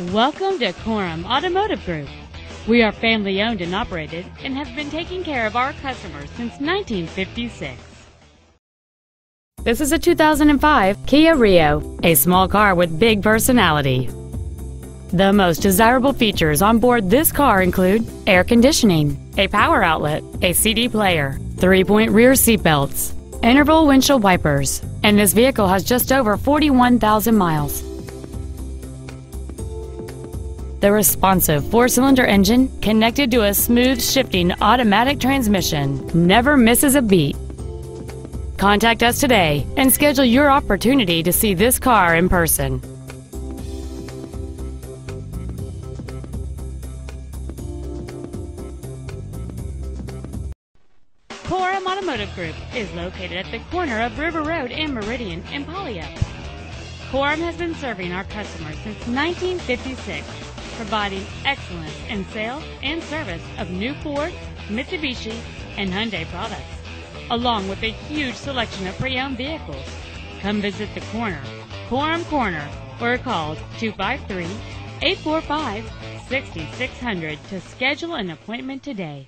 Welcome to Korum Automotive Group. We are family owned and operated and have been taking care of our customers since 1956. This is a 2005 Kia Rio, a small car with big personality. The most desirable features on board this car include air conditioning, a power outlet, a CD player, three-point rear seatbelts, interval windshield wipers, and this vehicle has just over 41,000 miles. The responsive four-cylinder engine, connected to a smooth shifting automatic transmission, never misses a beat. Contact us today and schedule your opportunity to see this car in person. Korum Automotive Group is located at the corner of River Road and Meridian in Puyallup. Korum has been serving our customers since 1956, providing excellence in sales and service of new Ford, Mitsubishi, and Hyundai products, along with a huge selection of pre-owned vehicles. Come visit the corner, Korum Corner, or call 253 845 6600 to schedule an appointment today.